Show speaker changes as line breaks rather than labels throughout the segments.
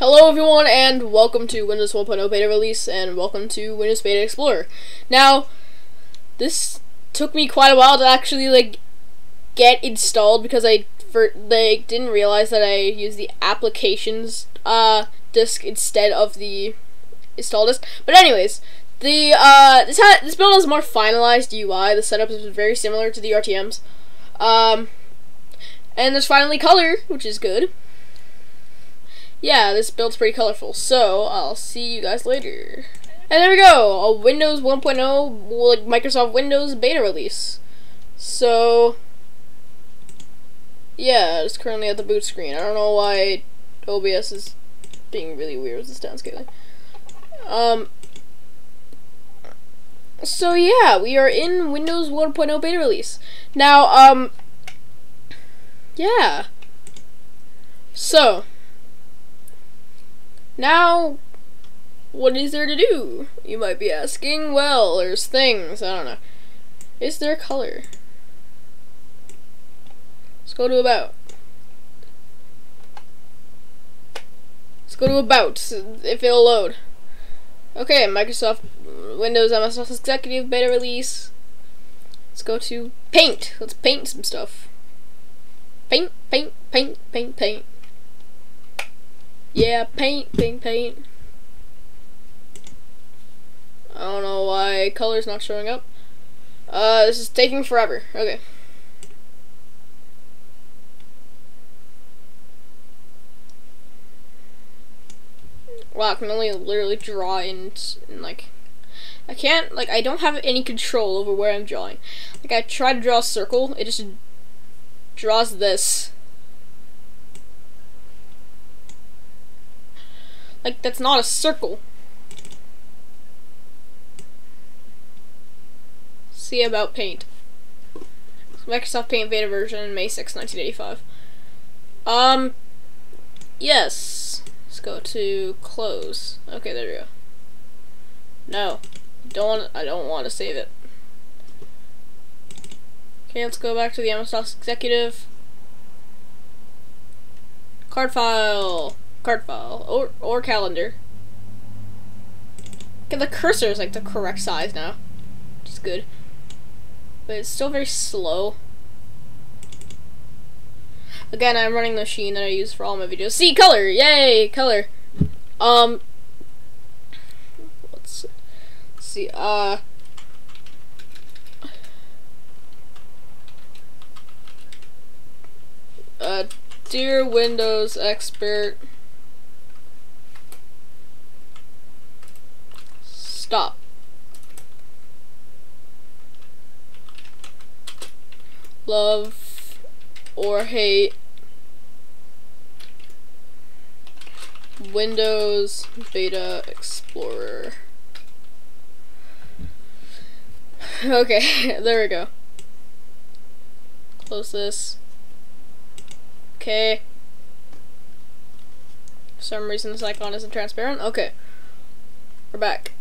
Hello everyone and welcome to Windows 1.0 beta release and welcome to Windows Beta Explorer. Now, this took me quite a while to actually like get installed because I for like didn't realize that I used the applications uh disk instead of the install disk. But anyways, the uh this ha this build has more finalized UI. The setup is very similar to the RTMs. Um and there's finally color, which is good yeah, this build's pretty colorful. So, I'll see you guys later. And there we go, a Windows 1.0, like Microsoft Windows beta release. So, yeah, it's currently at the boot screen. I don't know why OBS is being really weird with this downscaling. Um, so yeah, we are in Windows 1.0 beta release. Now, um, yeah. So, now, what is there to do? You might be asking. Well, there's things. I don't know. Is there color? Let's go to about. Let's go to about, if it'll load. Okay, Microsoft Windows MS Executive Beta Release. Let's go to Paint. Let's paint some stuff. Paint, paint, paint, paint, paint. Yeah, paint, paint, paint. I don't know why color's not showing up. Uh, this is taking forever. Okay. Wow, I can only literally draw in, in like, I can't, like, I don't have any control over where I'm drawing. Like, I try to draw a circle, it just draws this. Like, that's not a circle. See about Paint. Microsoft Paint beta version, May 6, 1985. Um, yes. Let's go to close. Okay, there we go. No, don't. I don't want to save it. Okay, let's go back to the MS-DOS Executive. Card file card file or or calendar. Okay, the cursor is like the correct size now, which is good, but it's still very slow. Again, I'm running the machine that I use for all my videos. See color, yay, color. Um, let's see. Uh. Uh, dear Windows expert. Stop. Love or hate Windows Beta Explorer. Okay, there we go. Close this. Okay. For some reason this icon isn't transparent. Okay. We're back.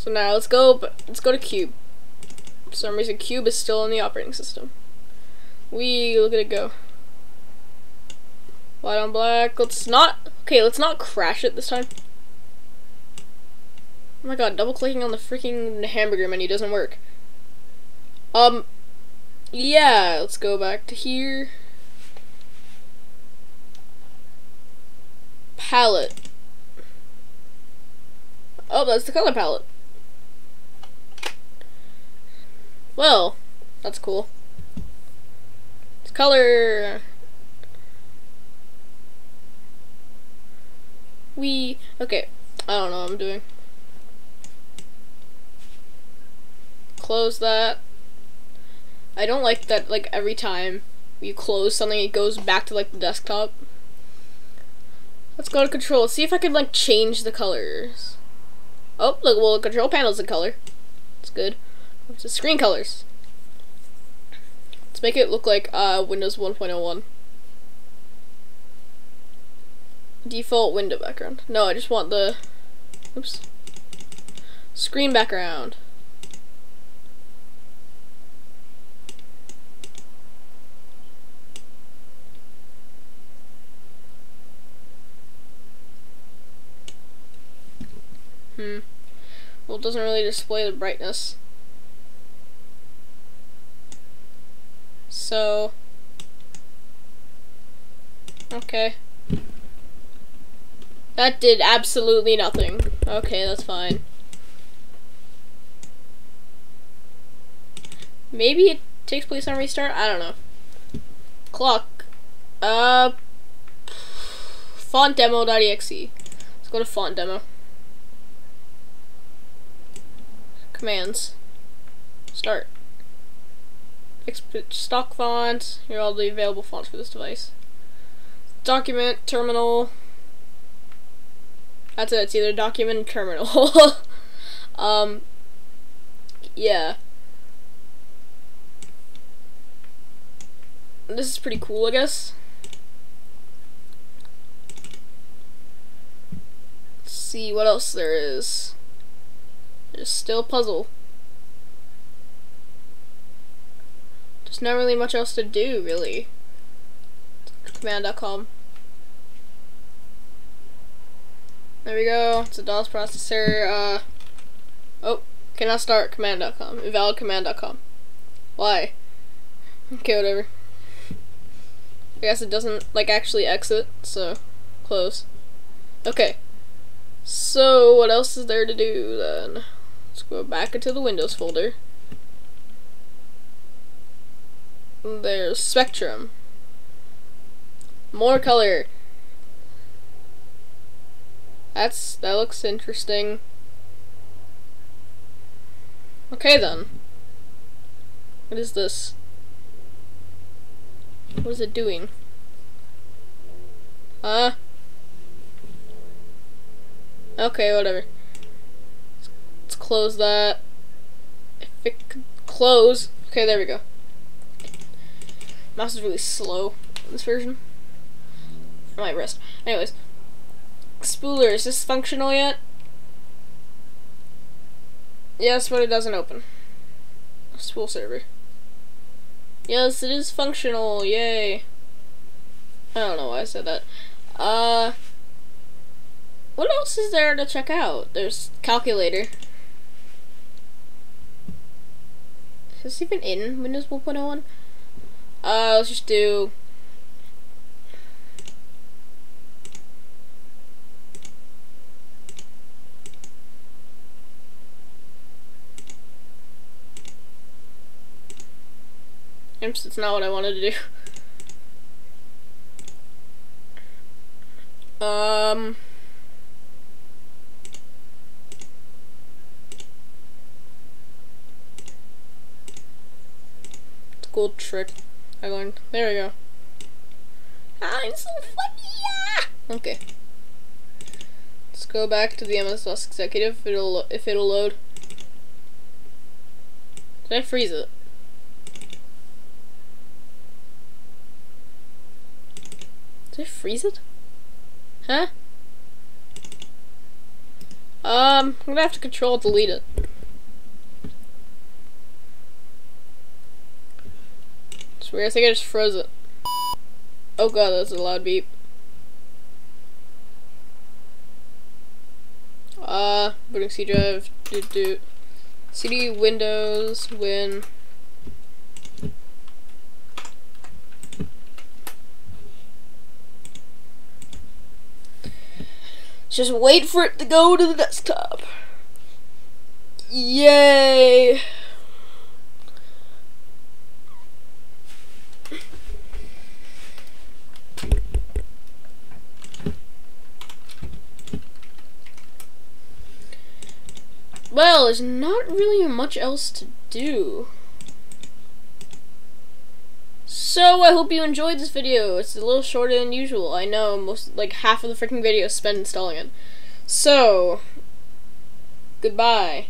So now let's go, let's go to cube. For some reason cube is still in the operating system. We look at it go. White on black. Let's not, okay, let's not crash it this time. Oh my god, double clicking on the freaking hamburger menu doesn't work. Um, yeah, let's go back to here. Palette. Oh, that's the color palette. Well, that's cool. It's color. We okay. I don't know what I'm doing. Close that. I don't like that like every time you close something it goes back to like the desktop. Let's go to control. See if I can like change the colors. Oh, look, well the control panel's the color. It's good. What's the screen colors? Let's make it look like uh, Windows 1.01. Default window background. No, I just want the... Oops. Screen background. Hmm. Well, it doesn't really display the brightness. So, okay. That did absolutely nothing. Okay, that's fine. Maybe it takes place on restart? I don't know. Clock. Uh, fontdemo.exe. Let's go to font demo. Commands. Start. Stock fonts. Here are all the available fonts for this device. Document, terminal. That's it. It's either document terminal. um, yeah. This is pretty cool, I guess. Let's see what else there is. There's still puzzle. There's not really much else to do, really. Command.com. There we go. It's a DOS processor. Uh, oh, cannot start command.com. Invalid command.com. Why? Okay, whatever. I guess it doesn't, like, actually exit, so close. Okay. So, what else is there to do, then? Let's go back into the Windows folder. There's Spectrum. More color. That's, that looks interesting. Okay then. What is this? What is it doing? Uh. Okay, whatever. Let's close that. If it could close. Okay, there we go. Mouse is really slow in this version. My wrist. Anyways. Spooler, is this functional yet? Yes, but it doesn't open. Spool server. Yes, it is functional. Yay. I don't know why I said that. Uh, what else is there to check out? There's calculator. Is this even in Windows 1.01? Uh, let's just do Oops, it's not what I wanted to do. Um... Cool trick I learned. There we go. I'm so funny! Yeah! Okay. Let's go back to the MS-DOS Executive if it'll, if it'll load. Did I freeze it? Did I freeze it? Huh? Um, I'm gonna have to control delete it. Weird, I think I just froze it. Oh god, that's a loud beep. Uh, booting C drive, do do. CD, Windows, Win. Just wait for it to go to the desktop. Yay! Well, there's not really much else to do. So, I hope you enjoyed this video. It's a little shorter than usual. I know, most like half of the freaking video is spent installing it. So, goodbye.